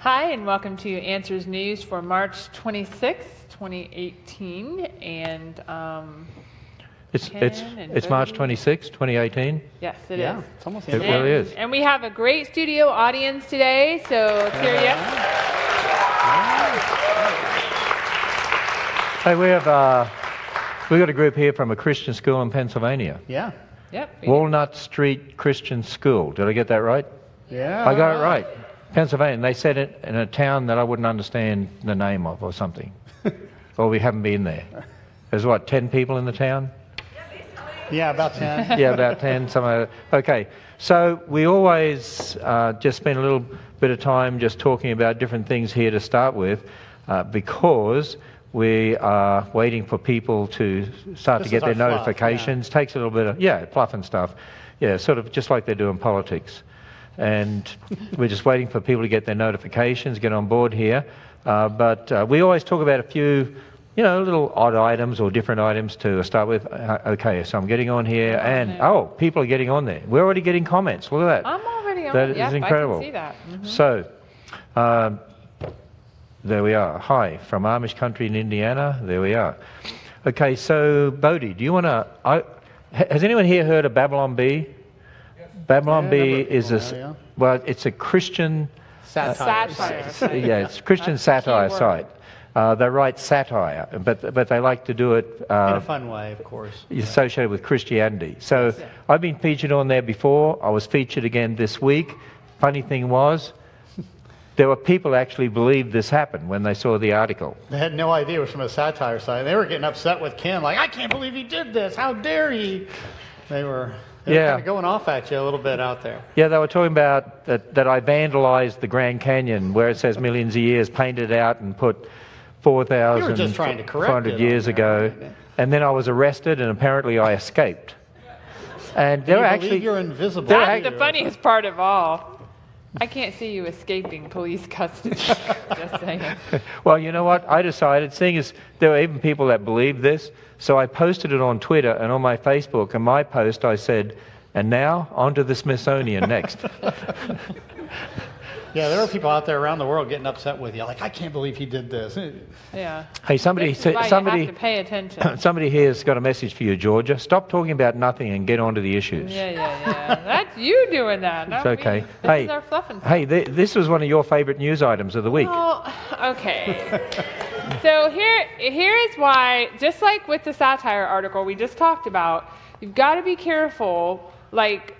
Hi, and welcome to Answers News for March 26th, 2018. And um, It's, Ken it's, and it's March Bodie. 26, 2018. yes, it is. Yeah, it's almost the It end. really is. And we have a great studio audience today, so let's hear you. Hey, we have, uh, we got a group here from a Christian school in Pennsylvania. Yeah. Yep. we do. Walnut Street Christian School. Did I get that right? Yeah. I got it right. Pennsylvania. And they said it in a town that I wouldn't understand the name of or something. or we haven't been there. There's what, 10 people in the town? Yeah, about 10. yeah, about 10, something like that. Okay, so we always uh, just spend a little bit of time just talking about different things here to start with uh, because we are waiting for people to start This to get their our fluff, yeah. notifications. Takes a little bit of, yeah, fluff and stuff. Yeah, sort of just like they do in politics. And we're just waiting for people to get their notifications, get on board here. Uh, but uh, we always talk about a few, you know, little odd items or different items to start with. Uh, okay, so I'm getting on here, and oh, people are getting on there. We're already getting comments. Look at that. I'm already on. That is yep, incredible. I can see that. Mhm. So, um, there we are. Hi, from Amish country in Indiana. There we are. Okay, so Bodie, do you want to? Has anyone here heard of Babylon Bee? Babylon Yeah, a B is a people s- have, yeah. well, it's a Christian. Satire. Satire. site. Yeah, it's a Christian That's the key satire site. Uh, they write satire, but but they like to do it. In Uh, a fun way, of course. associated with Christianity. So I've been featured on there before. I was featured again this week. Funny thing was, there were people actually believed this happened when they saw the article. They had no idea it was from a satire site. They were getting upset with Ken, like, I can't believe he did this. How dare he? They were, they were Yeah. kind of going off at you a little bit out there. Yeah, they were talking about that, that I vandalized the Grand Canyon where it says millions of years, painted out and put 4,000 You were just trying to correct 400 it on years there, ago. right? And then I was arrested and apparently I escaped. And they're you actually. you're invisible. That's the funniest part of all. I can't see you escaping police custody. Just saying. Well, you know what? I decided, seeing as there were even people that believed this, so I posted it on Twitter and on my Facebook. And my post, I said, and now on to the Smithsonian next. Yeah, there are people out there around the world getting upset with you, like, I can't believe he did this. Yeah. hey, somebody, This is why somebody, you have to pay attention. somebody here's got a message for you, Georgia. Stop talking about nothing and get on to the issues. Yeah, yeah, yeah. That's you doing that. Not It's okay. Me. This hey, is our fluffing. hey, th- this was one of your favorite news items of the week. Well, okay. so here, here is why. Just like with the satire article we just talked about, you've got to be careful, like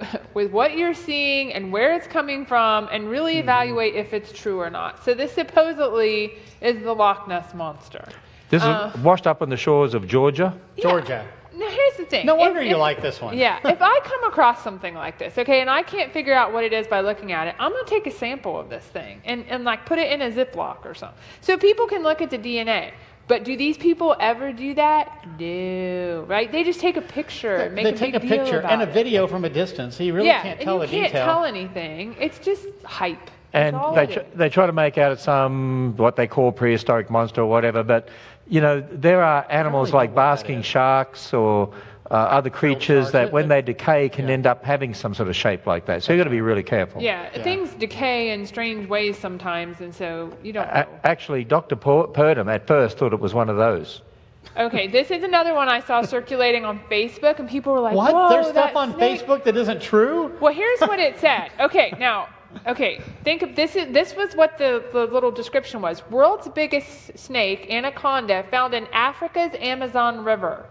with what you're seeing and where it's coming from, and really Mm-hmm. evaluate if it's true or not. So this supposedly is the Loch Ness monster. This Uh, is washed up on the shores of Georgia. Georgia. Now here's the thing. No If- wonder you if- like this one. Yeah, if I come across something like this, okay, and I can't figure out what it is by looking at it, I'm gonna take a sample of this thing and, and like put it in a Ziploc or something. So people can look at the DNA. But do these people ever do that? No, right? They just take a picture and make they a take big a picture about and a it. video from a distance, so you really yeah, can't tell and tell you the can't detail. tell anything. It's just hype. And they, tr- they try to make out it's some what they call prehistoric monster or whatever. But you know there are animals know like basking sharks or uh, other creatures that when they decay can end up having some sort of shape like that. So you've got to be really careful. Yeah, Yeah. things decay in strange ways sometimes, and so you don't know. A- actually, Dr. Pur- Purdom at first thought it was one of those. Okay, this is another one I saw circulating on Facebook, and people were like, What? Whoa, There's stuff that on snake." Facebook that isn't true? Well, here's what it said. Okay, now, okay, think of this. Is, this was what the, the little description was. World's biggest snake, anaconda, found in Africa's Amazon River.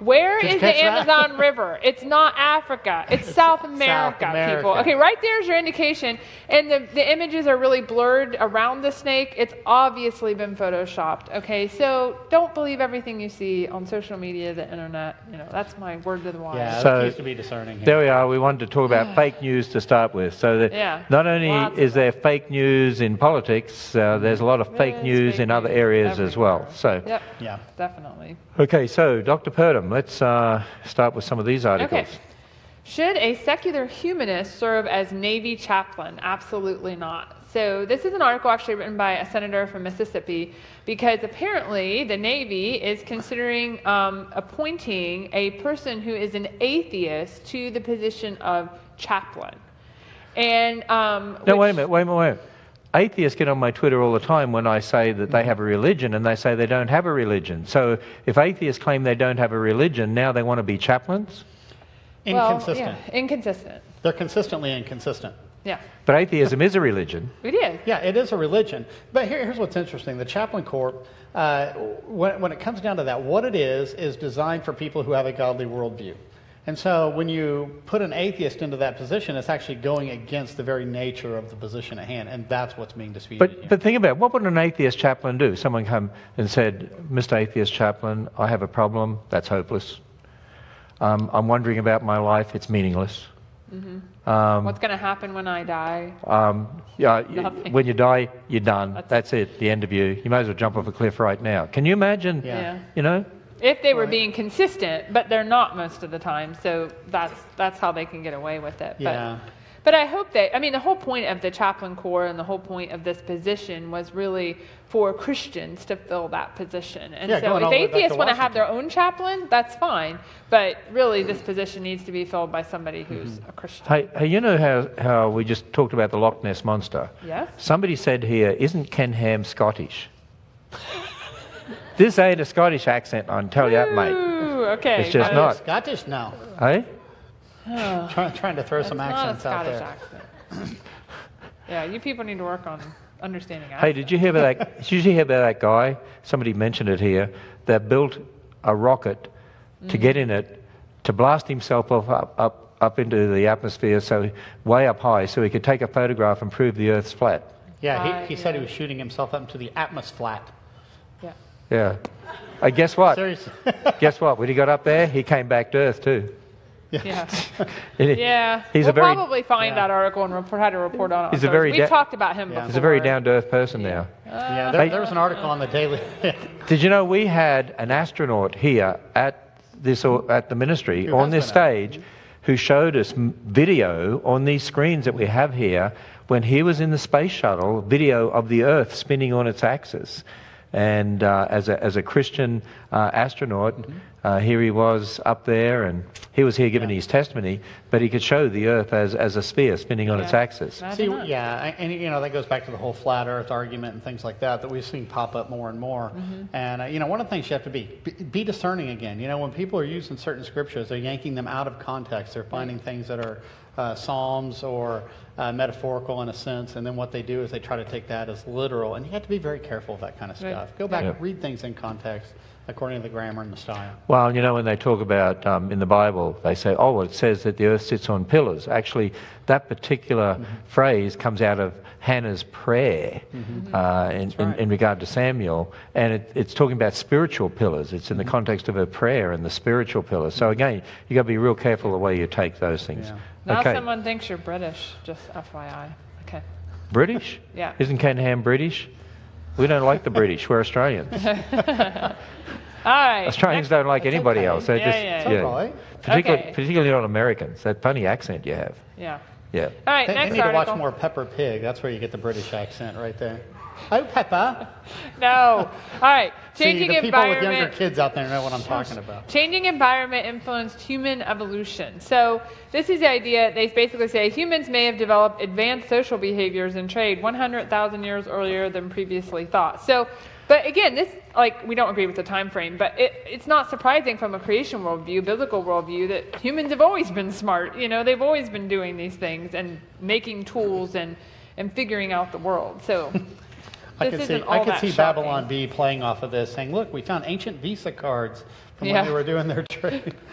Where Did is the catch that? Amazon River? It's not Africa. It's South America, America. people. Okay, right there's your indication. And the, the images are really blurred around the snake. It's obviously been photoshopped. Okay, so don't believe everything you see on social media, the internet. You know, that's my word to the wise. Yeah, So- so, used to be discerning here. There we are. We wanted to talk about fake news to start with. So that Yeah, not only is there fake news in politics, uh, there's a lot of fake There's news fake in other news areas as well. So. Yep, Yeah. definitely. Okay, so Dr. Purdom, let's uh, start with some of these articles. Okay. Should a secular humanist serve as Navy chaplain? Absolutely not. So, this is an article actually written by a senator from Mississippi because apparently the Navy is considering um, appointing a person who is an atheist to the position of chaplain. And um, No, which- wait a minute, wait a minute, wait a minute. Atheists get on my Twitter all the time when I say that they have a religion and they say they don't have a religion. So if atheists claim they don't have a religion, now they want to be chaplains? well, Inconsistent. yeah, inconsistent. They're consistently inconsistent. Yeah, But atheism is a religion. it is. Yeah, it is a religion. But here, here's what's interesting the Chaplain Corps, uh, when, when it comes down to that, what it is, is designed for people who have a godly worldview. And so when you put an atheist into that position, it's actually going against the very nature of the position at hand. And that's what's being disputed But, here. but think about it. what would an atheist chaplain do? Someone come and said, Mr. Atheist Chaplain, I have a problem. That's hopeless. Um, I'm wondering about my life. It's meaningless. What's going to happen when I die? Um, yeah, Nothing. when you die, you're done. That's That's, it. The end of you. You might as well jump off a cliff right now. Can you imagine? Yeah. Yeah. You know? If they were being consistent, but they're not most of the time, so that's that's how they can get away with it. But, Yeah. But I hope that I mean the whole point of the chaplain corps and the whole point of this position was really for Christians to fill that position. And Yeah, so if all the way back to atheists want to have their own chaplain, that's fine. But really, this position needs to be filled by somebody who's Mm-hmm. a Christian. Hey, hey, you know how, how we just talked about the Loch Ness Monster? Yes. Somebody said here, isn't Ken Ham Scottish? This ain't a Scottish accent, I can tell you that, mate. Ooh, okay. It's just got not. Scottish? No. Eh? Hey? Trying, trying to throw some That's not a accents out Scottish there. accent. yeah, you people need to work on understanding Hey, accents. did you hear about that? Did you hear about that guy? Somebody mentioned it here. That built a rocket to get mm. in it to blast himself off up, up up into the atmosphere, so way up high, so he could take a photograph and prove the Earth's flat. Yeah, he, he said he was shooting himself up into the atmosphere flat. Yeah. Yeah. Hey, guess what? Seriously. Guess what? When he got up there, he came back to Earth too. Yeah. He- Yeah. He's we'll a very probably find Yeah. that article and report, try to report on it. He's a very We've da- talked about him Yeah. before. he's a very down to earth person now. yeah, there, there was an article on the Daily. Did you know we had an astronaut here at this at the ministry Who on this been at- stage who showed us video on these screens that we have here when he was in the space shuttle, video of the Earth spinning on its axis. And uh, as, a, as a Christian uh, astronaut, uh, here he was up there, and he was here giving Yeah. his testimony, but he could show the Earth as, as a sphere spinning on its axis. See, yeah, and you know that goes back to the whole flat Earth argument and things like that that we've seen pop up more and more. And uh, you know, one of the things you have to be, be be discerning again. You know, when people are using certain scriptures, they're yanking them out of context. They're finding things that are uh, psalms or uh, metaphorical in a sense, and then what they do is they try to take that as literal. And you have to be very careful of that kind of Right. stuff. Go back, Yeah. read things in context according to the grammar and the style. Well, you know, when they talk about um, in the Bible, they say, oh, well, it says that the earth sits on pillars. Actually, that particular phrase comes out of Hannah's prayer uh, in, in, in regard to Samuel, and it, it's talking about spiritual pillars. It's in the context of her prayer and the spiritual pillars. So, again, you've got to be real careful the way you take those things. Yeah. Now okay. someone thinks you're British, just FYI. Okay. British? Yeah. Isn't Ken Ham British? We don't like the British. We're Australians. All right. Australians don't like That's anybody okay. else. They're Yeah, just, yeah, It's yeah. all right. Particularly, Okay. particularly not Americans. That funny accent you have. Yeah. Yeah. All right. They, they need article. to watch more Peppa Pig. That's where you get the British accent right there. Oh, Peppa. No. All right. Changing See, the people with younger kids out there know what I'm talking about. Changing environment influenced human evolution. So, this is the idea. They basically say humans may have developed advanced social behaviors and trade 100,000 years earlier than previously thought. So, but again, this like we don't agree with the time frame, but it, it's not surprising from a creation worldview, biblical worldview, that humans have always been smart. You know, they've always been doing these things and making tools and and figuring out the world. So. I could see, I could see shocking. Babylon Bee playing off of this, saying, "Look, we found ancient Visa cards from Yeah. when they were doing their trade."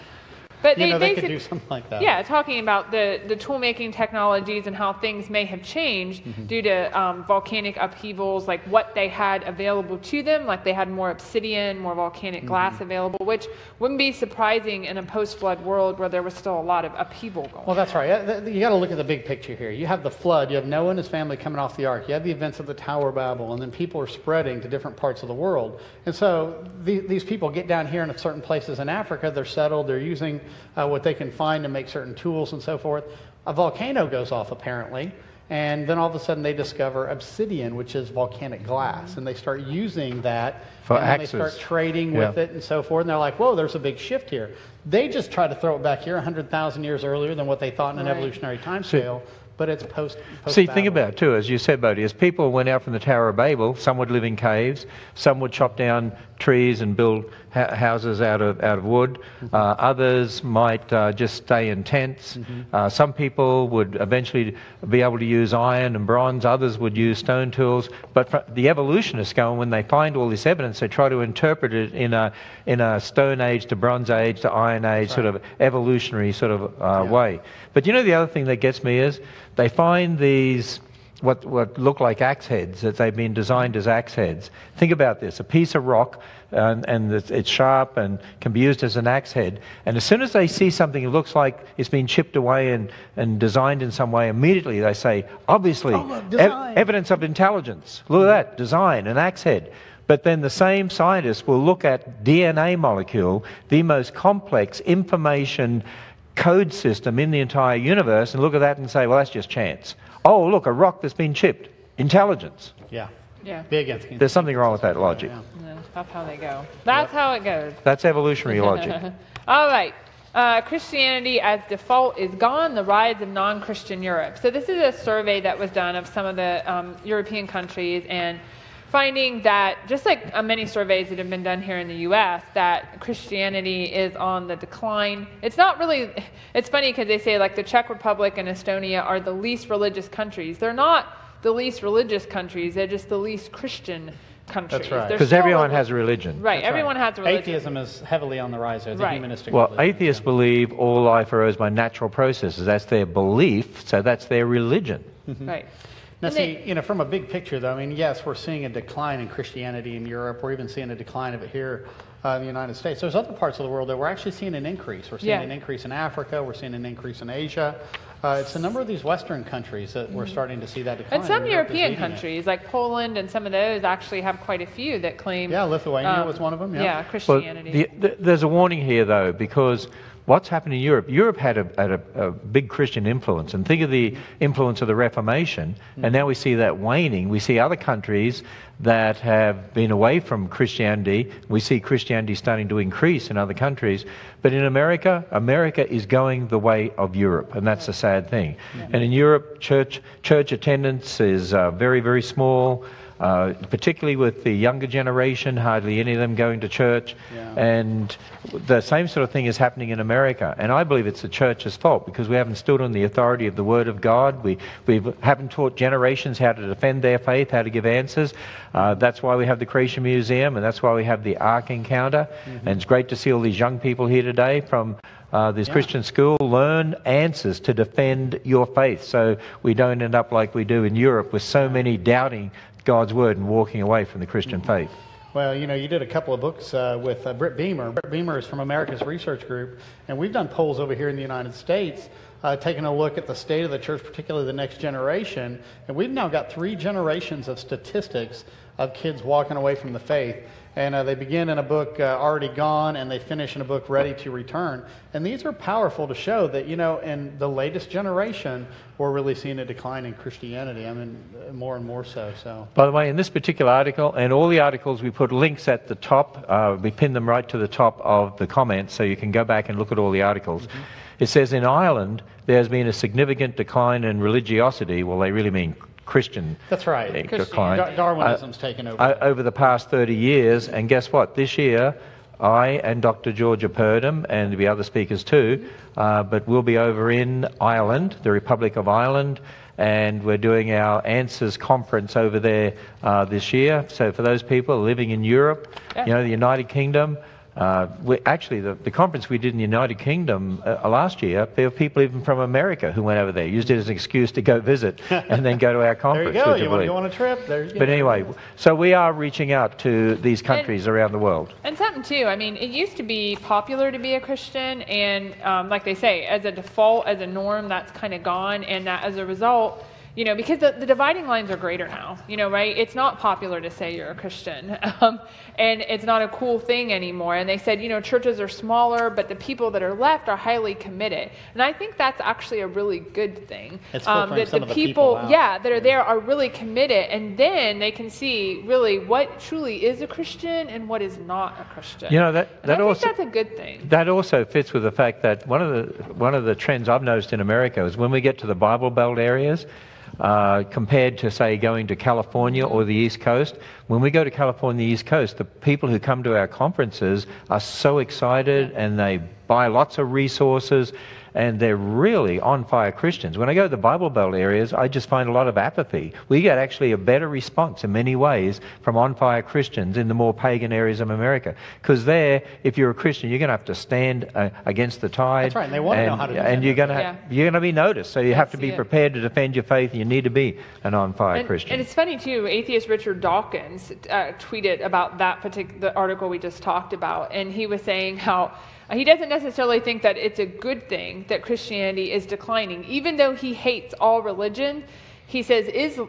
But they know, they could do something like that. Yeah, talking about the, the tool making technologies and how things may have changed due to um, volcanic upheavals, like what they had available to them, like they had more obsidian, more volcanic glass available, which wouldn't be surprising in a post flood world where there was still a lot of upheaval going Well, that's right. You got to look at the big picture here. You have the flood. You have Noah and his family coming off the ark. You have the events of the Tower of Babel, and then people are spreading to different parts of the world. And so the, these people get down here in certain places in Africa. They're settled. They're using uh, what they can find to make certain tools and so forth. A volcano goes off apparently, and then all of a sudden they discover obsidian, which is volcanic glass, and they start using that. For and axes. they start trading with Yeah. it and so forth. And they're like, whoa, there's a big shift here. They just try to throw it back here 100,000 years earlier than what they thought in an Right. evolutionary time scale. but it's post. See, think about it too, as you said, Bodie, as people went out from the Tower of Babel, some would live in caves, some would chop down trees and build ha- houses out of, out of wood, Mm-hmm. uh, others might uh, just stay in tents. Uh, some people would eventually be able to use iron and bronze, others would use stone tools. But fr- the evolutionists go, and when they find all this evidence, they try to interpret it in a, in a Stone Age to Bronze Age to Iron Age sort of evolutionary sort of uh, way. But you know, the other thing that gets me is they find these what, what look like axe heads that they've been designed as axe heads. Think about this a piece of rock, and, and it's, it's sharp and can be used as an axe head. And as soon as they see something that looks like it's been chipped away and, and designed in some way, immediately they say, obviously, Oh, look, ev- evidence of intelligence. Look at that, design, an axe head. But then the same scientists will look at DNA molecule, the most complex information code system in the entire universe, and look at that and say, well, that's just chance. Oh, look, a rock that's been chipped. Intelligence. Yeah. Yeah. Be against. There's something wrong with that logic. Yeah. No, that's how they go. That's how it goes. That's evolutionary logic. All right. Uh, Christianity as default is gone, the rise of non Christian Europe. So, this is a survey that was done of some of the um, European countries and finding that, just like uh, many surveys that have been done here in the US, that Christianity is on the decline. It's not really, it's funny because they say like the Czech Republic and Estonia are the least religious countries. They're not the least religious countries, they're just the least Christian countries. That's right. Because everyone has a religion. Right, That's everyone right. has a religion. Atheism is heavily on the rise there. The Right. humanistic. Well, religion, atheists believe all life arose by natural processes. That's their belief, so that's their religion. Right. Now, And see, you know, from a big picture, though, I mean, yes, we're seeing a decline in Christianity in Europe. We're even seeing a decline of it here uh, in the United States. There's other parts of the world that we're actually seeing an increase. We're seeing Yeah. an increase in Africa. We're seeing an increase in Asia. Uh, it's a number of these Western countries that we're starting to see that decline. And some Europe European leading it. countries, like Poland and some of those, actually have quite a few that claim. Yeah, Lithuania um, was one of them. Yeah. Yeah, Well, Christianity. the, the, there's a warning here, though, because what's happened in Europe, Europe had, a, had a, a big Christian influence. And think of the influence of the Reformation, and now we see that waning. We see other countries that have been away from Christianity. We see Christianity starting to increase in other countries. But in America, America is going the way of Europe, and that's a sad thing. And in Europe, church, church attendance is uh, very, very small. Uh, particularly with the younger generation, hardly any of them going to church. Yeah. And the same sort of thing is happening in America. And I believe it's the church's fault because we haven't stood on the authority of the Word of God. We, we haven't taught generations how to defend their faith, how to give answers. Uh, that's why we have the Creation Museum and that's why we have the Ark Encounter. And it's great to see all these young people here today from uh, this Yeah. Christian school learn answers to defend your faith so we don't end up like we do in Europe with so many doubting God's word and walking away from the Christian faith. Well, you know, you did a couple of books uh, with uh, Britt Beamer. Britt Beamer is from America's Research Group, and we've done polls over here in the United States, uh, taking a look at the state of the church, particularly the next generation. And we've now got three generations of statistics of kids walking away from the faith. And uh, they begin in a book uh, already gone, and they finish in a book ready to return. And these are powerful to show that, you know, in the latest generation, we're really seeing a decline in Christianity. I mean, uh, more and more so. So. By the way, in this particular article, and all the articles, we put links at the top. Uh, we pin them right to the top of the comments so you can go back and look at all the articles. It says in Ireland, there's been a significant decline in religiosity. Well, they really mean Christian That's right. uh, Christian. Dar- Darwinism's taken over. o- over the past 30 years. And guess what? This year, I and Dr. Georgia Purdom, and there'll be other speakers too, uh, but we'll be over in Ireland, the Republic of Ireland, and we're doing our Answers conference over there uh, this year. So for those people living in Europe, Yeah. you know, the United Kingdom, uh, we, actually, the, the conference we did in the United Kingdom uh, last year, there were people even from America who went over there, used it as an excuse to go visit and then go to our conference. there conference. you go. would You want to go on a trip? There, you But know. anyway, so we are reaching out to these countries around the world. And something too. I mean, it used to be popular to be a Christian, and um, like they say, as a default, as a norm, that's kind of gone, and that as a result, you know, because the, the dividing lines are greater now, you know, right? It's not popular to say you're a Christian, um, and it's not a cool thing anymore. And they said, you know, churches are smaller, but the people that are left are highly committed. And I think that's actually a really good thing. It's um, filtering that some the of the people out. yeah, that are there are really committed, and then they can see really what truly is a Christian and what is not a Christian. You know, that- And I that think also- that's a good thing. That also fits with the fact that one of the one of the trends I've noticed in America is when we get to the Bible Belt areas, uh, compared to say going to California or the East Coast, when we go to California, the East Coast, the people who come to our conferences are so excited and they buy lots of resources and they're really on fire Christians. When I go to the Bible Belt areas, I just find a lot of apathy. We get actually a better response in many ways from on fire Christians in the more pagan areas of America. Because there, if you're a Christian, you're going to have to stand uh, against the tide. That's right, and they wanna know how to defend And you're going to themselves. you're going to be noticed. So you have to be it. prepared to defend your faith, and you need to be an on fire And, Christian. and it's funny too. Atheist Richard Dawkins uh, tweeted about that particular article we just talked about, and he was saying how he doesn't necessarily think that it's a good thing that Christianity is declining, even though he hates all religion. He says is,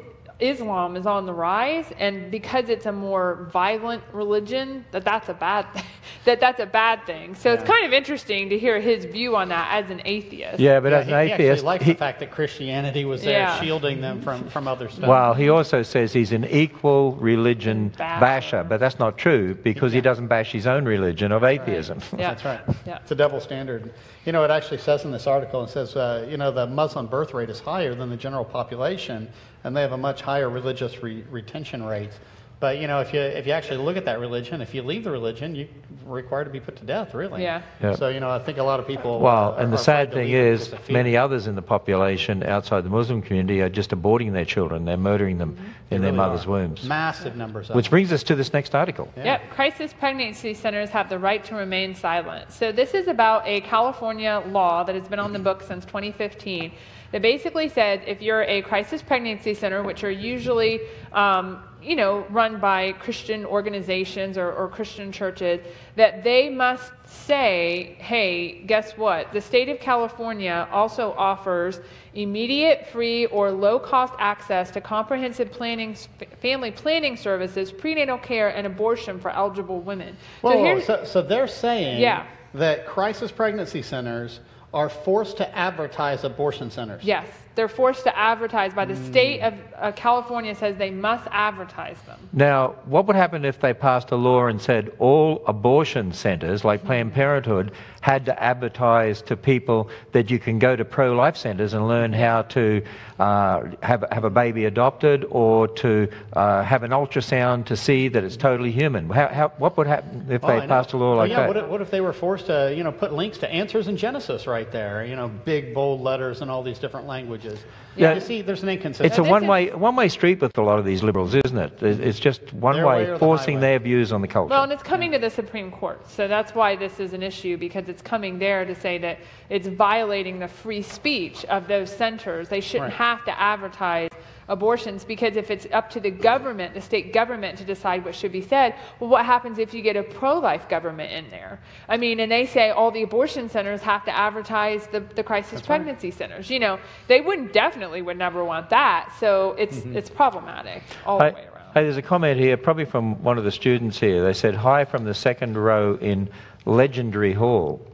Islam is on the rise, and because it's a more violent religion, that that's a bad that that's a bad thing. So it's kind of interesting to hear his view on that as an atheist. yeah, but Yeah, as he, an he actually atheist, likes he- the fact that Christianity was there Yeah. shielding them from, from other stuff. Well, he also says he's an equal religion Basher. basher, but that's not true because he doesn't bash his own religion of atheism. Yeah. That's right. Yeah. It's a double standard. You know, it actually says in this article, it says, uh, you know, the Muslim birth rate is higher than the general population, and they have a much higher religious re- retention rates. But, you know, if you, if you actually look at that religion, if you leave the religion, you're required to be put to death, really. Yeah. Yeah. So, you know, I think a lot of people. Well, uh, and the sad thing leave it is, because of fear. many others in the population outside the Muslim community are just aborting their children. They're murdering them They in their really mother's are. wombs. Massive numbers of Which them. brings us to this next article. Yeah. Yep, crisis pregnancy centers have the right to remain silent. So this is about a California law that has been on the books since 2015 that basically said if you're a crisis pregnancy center, which are usually um, you know run by Christian organizations or, or Christian churches, that they must say, hey, guess what? The state of California also offers immediate, free, or low cost access to comprehensive planning, family planning services, prenatal care, and abortion for eligible women. Whoa, so whoa, here's, so, so they're saying Yeah. that crisis pregnancy centers are forced to advertise abortion centers. yes, they're forced to advertise by the state of uh, California says they must advertise them. Now, what would happen if they passed a law and said all abortion centers, like Planned Parenthood, had to advertise to people that you can go to pro life centers and learn how to uh, have, have a baby adopted or to uh, have an ultrasound to see that it's totally human? How, how, what would happen if Oh, they I know. passed a law Oh, like yeah, that? What if, what if they were forced to, you know, put links to answers in Genesis right there? You know, big bold letters in all these different languages. Yeah. You see, there's an inconsistency. It's a one-way one-way street with a lot of these liberals, isn't it? It's it's just one Their way way, or the forcing their views on the culture. Well, and it's coming to the Supreme Court. So that's why this is an issue because it's coming there to say that it's violating the free speech of those centers. They shouldn't Right. have to advertise abortions because if it's up to the government, the state government, to decide what should be said, well, what happens if you get a pro life government in there? I mean, and they say all the abortion centers have to advertise the, the crisis pregnancy centers. You know, they wouldn't definitely would never want that. So it's, mm-hmm. it's problematic all the way around. hey, there's a comment here, probably from one of the students here. They said, Hi from the second row in Legendary Hall.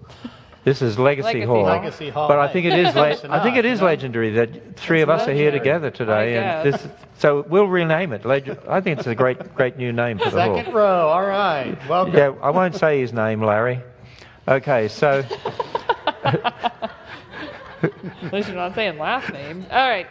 This is Legacy, Legacy Hall. Hall. Legacy Hall. But I think it is. Le- I think it enough, is no? legendary that three of us are here together today, and this. So we'll rename it. Leg- I think it's a great, great new name for the hall. Second row. All right. Welcome. Yeah, I won't say his name, Larry. Okay, so At least you're not saying last name. All right.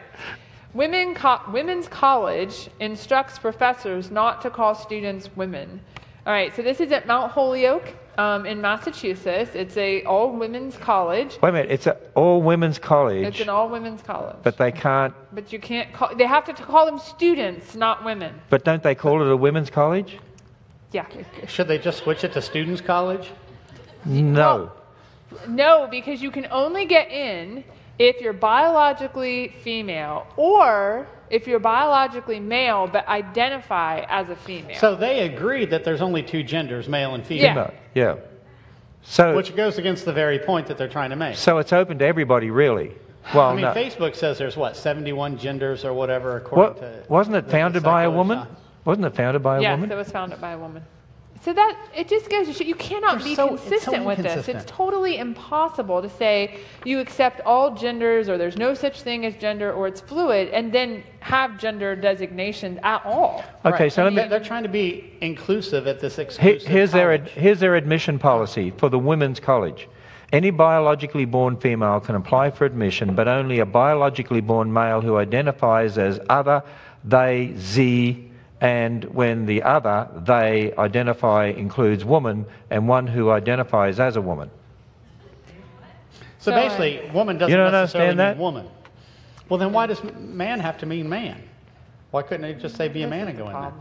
Women co- women's college instructs professors not to call students women. All right, so this is at Mount Holyoke um, in Massachusetts. It's a all women's college. wait a minute. It's an all women's college. It's an all women's college. but they can't. But you can't call. They have to call them students, not women. But don't they call it a women's college? Yeah. Should they just switch it to students' college? No. No, because you can only get in if you're biologically female or if you're biologically male but identify as a female. So they agree that there's only two genders, male and female. Yeah. Yeah. So Which goes against the very point that they're trying to make. So it's open to everybody, really. Well, I mean, no. Facebook says there's what 71 genders or whatever according to. What, wasn't it the- the founded by a woman? side. Wasn't it founded by a yes, woman? it was founded by a woman. So that it just goes to show you cannot They're be so- it's so consistent with this. It's totally impossible to say you accept all genders or there's no such thing as gender or it's fluid and then have gender designations at all. Okay, Right. so let They're- me. They're trying to be inclusive at this Here- exclusive Here's their, ad- here's their admission policy for the women's college. Any biologically born female can apply for admission, but only a biologically born male who identifies as other, they, z, and when the other, they, identify includes woman, and one who identifies as a woman. So So, basically, woman doesn't You don't necessarily understand mean that? woman. Well, then why does man have to mean man? Why couldn't they just say be a man and go in there?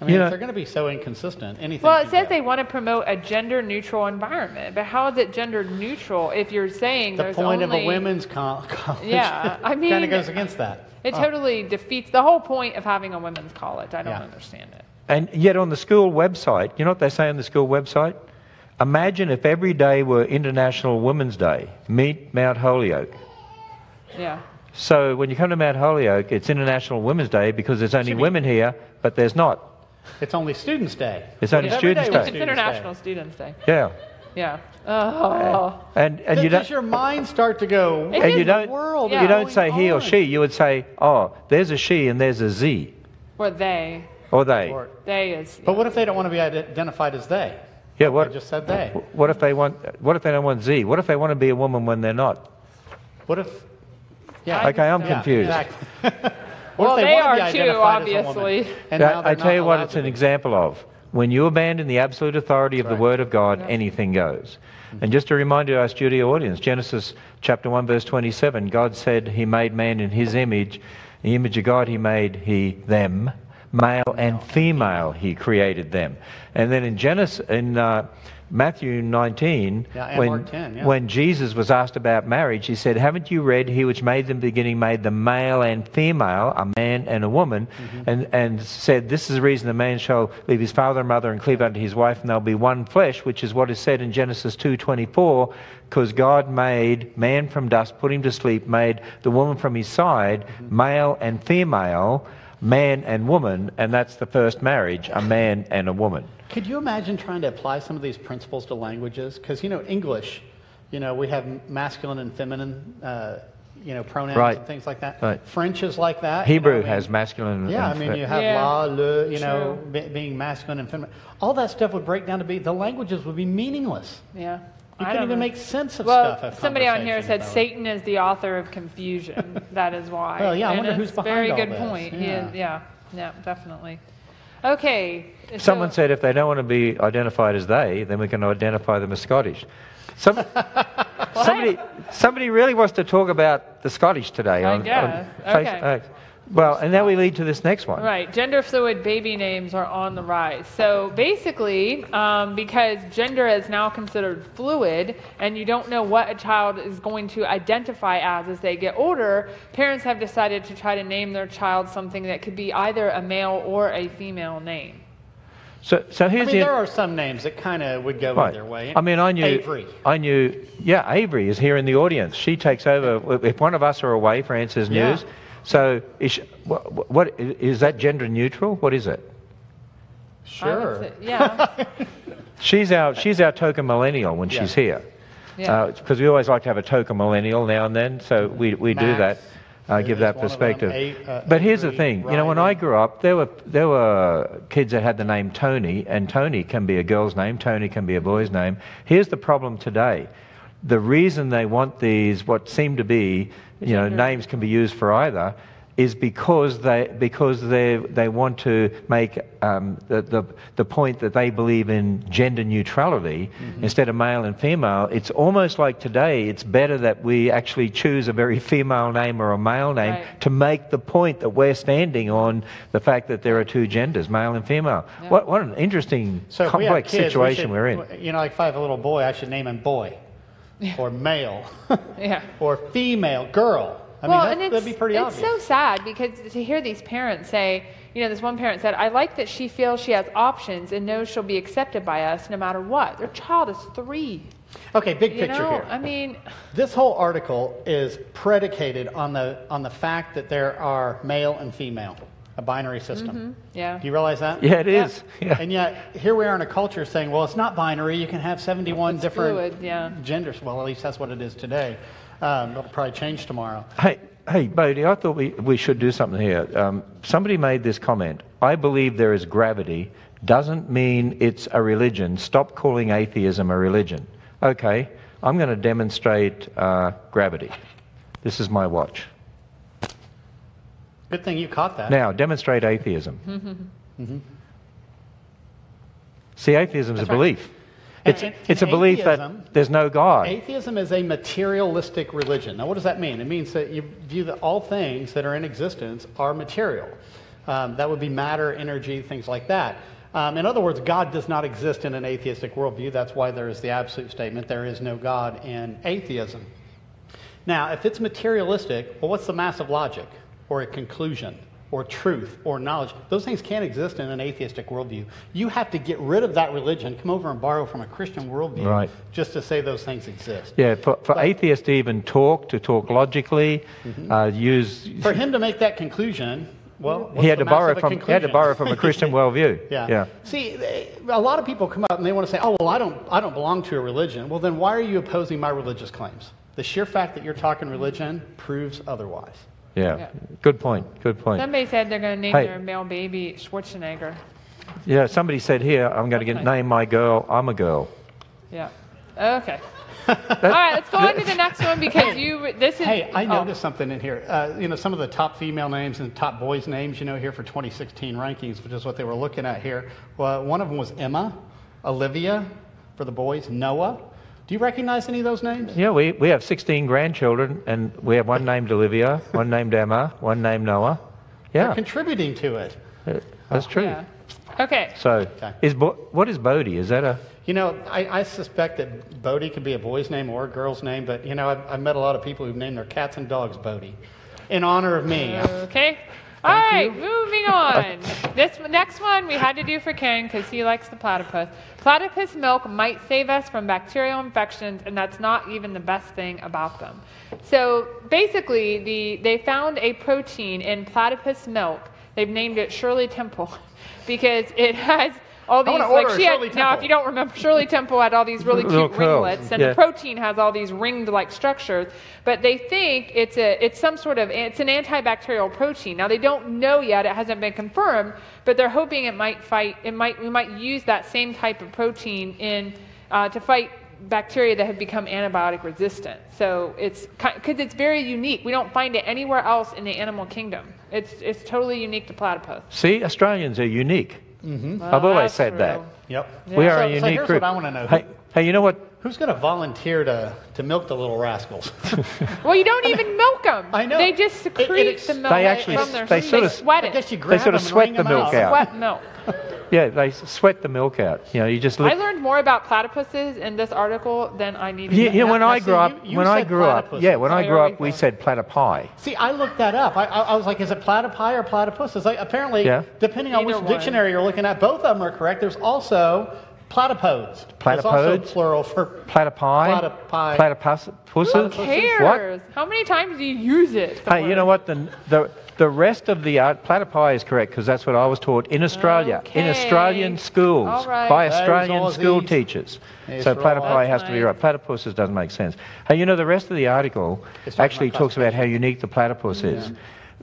Problem. I mean, You if know- they're going to be so inconsistent, anything. Well, it says go. they want to promote a gender neutral environment, but how is it gender neutral if you're saying The there's point only of a women's co- college. Yeah, I mean, kind of goes against that. It Oh. totally defeats the whole point of having a women's college. I don't Yeah. understand it. And yet on the school website, you know what they say on the school website? Imagine if every day were International Women's Day. Meet Mount Holyoke. Yeah. So when you come to Mount Holyoke, it's International Women's Day because there's only women here, but there's not. It's only Students' Day. It's only Every Students' Day. It's Students' International Students Day. Yeah. Yeah. Oh. And, and you Does don't, your mind start to go? It What and is you the don't, world Yeah. you is don't going say he or on? she, you would say, oh, there's a she and there's a Z, Or they. or they. Or- They is. But what if they don't want to be ide- identified as they? Yeah, What? I what, just said they. what if they want, what if they don't want Z? What if they want to be a woman when they're not? What if? Yeah. I Okay, I'm just don't- confused. Exactly. Well, what if they wanna be are too, identified as a woman, obviously. and I- I tell you what, it's an example of when you abandon the absolute authority of the Right. Word of God, anything goes. And just a reminder to our studio audience Genesis chapter 1, verse 27 God said He made man in His image. The image of God He made He them. Male and female He created them. And then in Genesis, in uh, Matthew 19, Yeah, when, 10, yeah. when Jesus was asked about marriage, he said, Haven't you read, He which made them beginning made the male and female, a man and a woman, Mm-hmm. and, and said, This is the reason a man shall leave his father and mother and cleave unto his wife, and they'll be one flesh, which is what is said in Genesis 2.24, because God made man from dust, put him to sleep, made the woman from his side, Mm-hmm. male and female, man and woman, and that's the first marriage, a man and a woman. Could you imagine trying to apply some of these principles to languages? Because you know, English, you know, we have masculine and feminine, uh, you know, pronouns Right. and things like that. Right. French is like that. you know, Hebrew I mean- has masculine and Yeah, I mean, you have Yeah. la, le, you know, True. be, being masculine and feminine. All that stuff would break down to be the languages would be meaningless. Yeah. You couldn't even know. make sense of well, stuff. of somebody on here said. Satan is the author of confusion. that is why. Well, yeah, I And wonder who's it's a behind Very good this. point. He Yeah. is, yeah, yeah, definitely. Okay. Someone so- said if they don't want to be identified as they, then we can identify them as Scottish. Some, somebody, somebody really wants to talk about the Scottish today. I on, guess. on face- Okay. uh, well, and now we lead to this next one. Right, gender fluid baby names are on the rise. So basically, um, because gender is now considered fluid and you don't know what a child is going to identify as as they get older, parents have decided to try to name their child something that could be either a male or a female name. So, so I here's mean, the there are some names that kind of would go right. either way. I mean, I knew. Avery. I knew. Yeah, Avery is here in the audience. She takes over if one of us are away for Answers Yeah. News. So, is what, what is that gender neutral? What is it? Sure. say- yeah. She's our she's our token millennial when Yeah. she's here. Yeah. Because we always like to have a token millennial now and then, so we, we do that, uh, give that one of them. perspective. A- uh, but here's the Avery, thing, you know, when I grew up, there were there were kids that had the name Tony, and Tony can be a girl's name, Tony can be a boy's name. Here's the problem today: the reason they want these, what seem to be, you know, names can be used for either. Is because they because they they want to make um, the, the the point that they believe in gender neutrality Mm-hmm. instead of male and female. It's almost like today. It's better that we actually choose a very female name or a male name Right. to make the point that we're standing on the fact that there are two genders, male and female. Yeah. What what an interesting So if we have complex we situation should- we're in. You know, like if I have a little boy, I should name him boy, or male, yeah. or female, girl. I well, mean, that, it's, that'd be pretty it's obvious. so sad because to hear these parents say, you know, this one parent said, I like that she feels she has options and knows she'll be accepted by us no matter what. Their child is three. Okay, big You picture know, here. I mean, This whole article is predicated on the on the fact that there are male and female, a binary system. yeah. Do you realize that? Yeah, it Yeah. is. Yeah. And yet here we are in a culture saying, well, it's not binary. You can have 71 different fluid, yeah. genders. Well, at least that's what it is today. Um, it'll probably change tomorrow. Hey, hey, Bodie, I thought we, we should do something here. Um, somebody made this comment. I believe there is gravity. Doesn't mean it's a religion. Stop calling atheism a religion. Okay, I'm going to demonstrate uh, gravity. This is my watch. Good thing you caught that. Now, demonstrate atheism. Mm-hmm. See, atheism is a right. belief. And- It's, and- it's a and belief atheism- that there's no God. Atheism is a materialistic religion. Now, what does that mean? It means that you view that all things that are in existence are material. Um, that would be matter, energy, things like that. Um, in other words, God does not exist in an atheistic worldview. That's why there is the absolute statement there is no God in atheism. Now, if it's materialistic, well, what's the massive logic or a conclusion or truth or knowledge? Those things can't exist in an atheistic worldview. You have to get rid of that religion, come over and borrow from a Christian worldview Right. just to say those things exist. Yeah, for, for atheists to even talk, to talk logically, Mm-hmm. uh, use. For him to make that conclusion, well, He had to borrow from. He had to borrow from a Christian worldview. Yeah. Yeah. See, they, a lot of people come up and they want to say, "Oh, well, I don't, I don't belong to a religion." Well, then why are you opposing my religious claims? The sheer fact that you're talking religion proves otherwise. Yeah. Yeah. Good point. Good point. Somebody said they're going to name Hey. their male baby Schwarzenegger. Yeah. Somebody said here, I'm going to get Okay. name my girl. I'm a girl. Yeah. Okay. All right, let's go on to the next one because you. This is. Hey, I oh, noticed something in here. Uh, you know, some of the top female names and top boys names, you know, here for 2016 rankings, which is what they were looking at here. Well, one of them was Emma, Olivia for the boys, Noah. Do you recognize any of those names? Yeah. We, we have 16 grandchildren, and we have one named Olivia, one named Emma, one named Noah. They're Yeah. contributing to it. uh, That's true. Yeah. Okay. So, Okay. is Bo- what is Bodie? Is that a? You know, I, I suspect that Bodie could be a boy's name or a girl's name, but you know, I've, I've met a lot of people who've named their cats and dogs Bodie in honor of me. Okay. All right, moving on. This next one we had to do for Ken because he likes the platypus. Platypus milk might save us from bacterial infections, and that's not even the best thing about them. So basically, the, they found a protein in platypus milk. They've named it Shirley Temple because it has all these like she had, Shirley now if you don't remember Shirley Temple had all these really cute curls, ringlets and yeah. the protein has all these ringed like structures but they think it's a it's some sort of it's an antibacterial protein. Now they don't know yet it hasn't been confirmed but they're hoping it might fight it might we might use that same type of protein in uh, to fight bacteria that have become antibiotic resistant. So it's because it's very unique. We don't find it anywhere else in the animal kingdom. It's it's totally unique to platypus. See, Australians are unique. Mm-hmm. I've always that's said that. true. Yep. We are So- a so unique here's group. what I wanna know. Hey, hey, you know what? Who's going to volunteer to, to milk the little rascals? well you don't even milk them I know. they just It- it secrete ex- the milk They actually from their they sort of- sweat I it guess you grab sort of them and sweat the them milk out. Wet milk. Yeah, they sweat the milk out. You know, you just look. I learned more about platypuses in this article than I needed. Yeah, to you know, know. when I see, grew up, you- you when I said grew up, yeah, when I grew up, we we said platypi. See, I looked that up. I, I, I was like, is it platypi or platypus? Like, apparently, Yeah. depending on which one. dictionary you're looking at, both of them are correct. There's also platypodes. There's also Platypodes? plural for Platypi. Platypi. Platypus. Who Pusses. cares? How many times do you use it? the Hey, you know what? The, the, the rest of the art, platypi is correct because that's what I was taught in Australia, in Australian schools, All right. by Those Australian school Aussies. teachers. Yes, so right. platypi has That's to be right. Platypuses doesn't make sense. Hey, you know, the rest of the article It's actually talks about how unique the platypus is.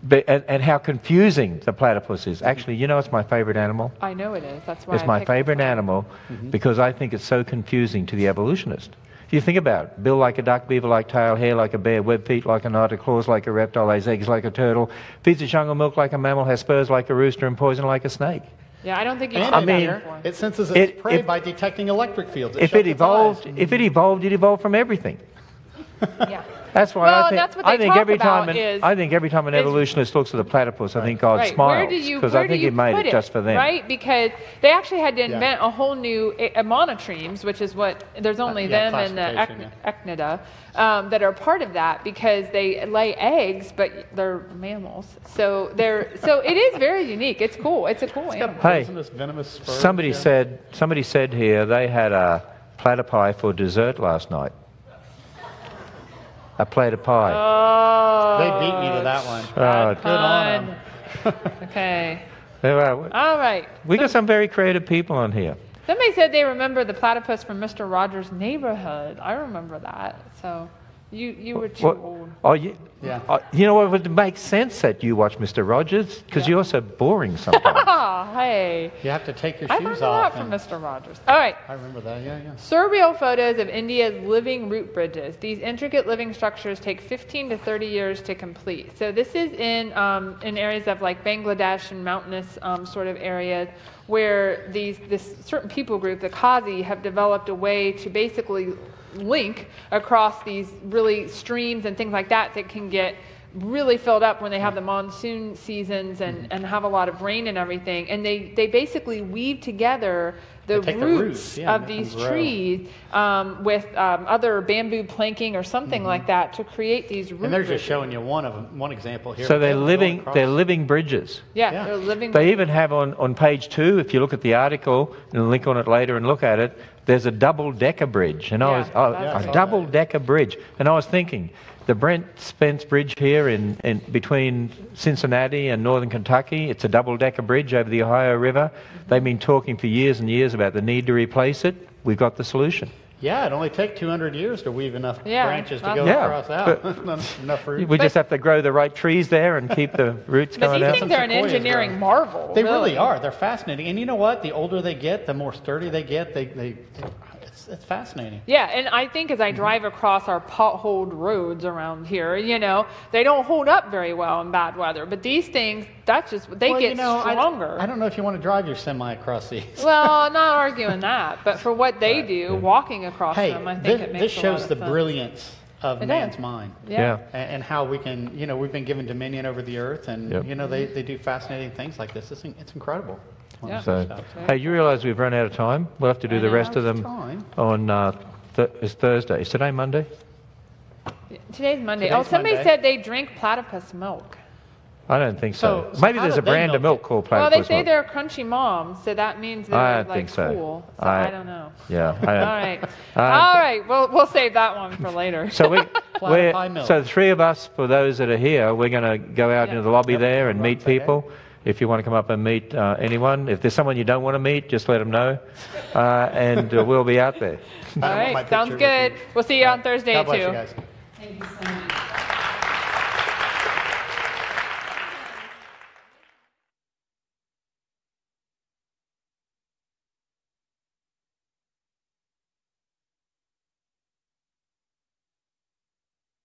But, and, and how confusing the platypus is. Actually, you know, it's my favorite animal. I know it is. That's why It's I my favorite animal Mm-hmm. because I think it's so confusing to the evolutionist. If you think about it, bill like a duck, beaver like tail, hair like a bear, web feet like an otter, claws like a reptile, lays eggs like a turtle, feeds its young on milk like a mammal, has spurs like a rooster, and poison like a snake. Yeah, I don't think you. And said it, that mean, it senses its It- prey if- by detecting electric fields. If it evolved, if it evolved, it evolved from everything. yeah. That's why Well, I think, that's what I think talk every time about an, is- I think every time an is- evolutionist looks at the platypus, I think God right. smiles where do you? because I think He made put it just for them. Right? Because they actually had to Yeah. invent a whole new uh, monotremes, which is what there's only Uh, yeah, them and the classification, ech- um, that are part of that because they lay eggs, but they're mammals. So they're so it is very unique. It's cool. It's a cool It's animal. Hey, venomous Somebody yeah. said somebody said here they had a platter pie for dessert last night. A plate of pie. Oh. They beat me to that one. Oh, Good on 'em. fun. okay. There are- All right. we got some very creative people on here. Somebody said they remember the platypus from Mr. Rogers' neighborhood. I remember that. So you you were too What- old. Oh, you, Yeah. oh, you know what would make sense that you watch Mr. Rogers? Because Yeah. you're so boring sometimes. Ah, hey. You have to take your I shoes learned a off. lot from and- Mr. Rogers. All right. I remember that. Yeah, yeah. Surreal photos of India's living root bridges. These intricate living structures take 15 to 30 years to complete. So this is in um, in areas of like Bangladesh and mountainous um, sort of areas where these this certain people group, the Khasi, have developed a way to basically link across these really streams and things like that that can get really filled up when they have the monsoon seasons and, and have a lot of rain and everything. And they, they basically weave together the They take the roots, roots, yeah, of and make them these trees um, with um, other bamboo planking or something like that to create these root Mm-hmm. And they're just showing you one of them, one example here. so they they're living, they're living bridges. Yeah, Yeah. they're living. They even have on, on page two, if you look at the article and link on it later and look at it, there's a double decker bridge. And I was, Yeah, a double decker bridge. And I was thinking, the Brent Spence Bridge here in, in between Cincinnati and northern Kentucky, it's a double decker bridge over the Ohio River. They've been talking for years and years about the need to replace it. We've got the solution. Yeah, it only take 200 years to weave enough Yeah, branches to go Yeah, across out. Enough root. We just have to grow the right trees there and keep the roots but going these out. things are an engineering grow. marvel. They really are. They're fascinating. And you know what? The older they get, the more sturdy they get. They, they, it's, it's fascinating. Yeah, and I think as I Mm-hmm. drive across our potholed roads around here, you know, they don't hold up very well in bad weather. But these things, that's just they Well, get you know, I- stronger. I, don't know if you want to drive your semi across these. well, I'm not arguing that, but for what they do, walking across Hey, them, I think this, it makes this a lot shows of the sense. brilliance of It man's does. mind. Yeah. And, and how we can, you know, we've been given dominion over the earth, and Yep. you know, they, they do fascinating things like this. It's, it's incredible. Yeah. So, hey, you realize we've run out of time? We'll have to do I the rest of them time. on uh, th- it's Thursday. Is today Monday? Today's Monday. Today's oh, somebody Monday. said they drink platypus milk. I don't think so. So- so Maybe how there's do a they brand of milk milk it? called Well, platypus they say milk. they're crunchy moms, so that means they're I like think so. cool. So I, I- don't know. Yeah. I don't- All right. Uh, All right. Well, we'll save that one for later. So we, we're, pie milk. so the three of us, for those that are here, we're going to go out Yeah. into the lobby Yep. there and meet say hey. people. If you want to come up and meet uh, anyone, if there's someone you don't want to meet, just let them know, uh, and uh, we'll be out there. All I don't want my right. Sounds good. We'll see you on Thursday God bless too. you guys. Thank you so much.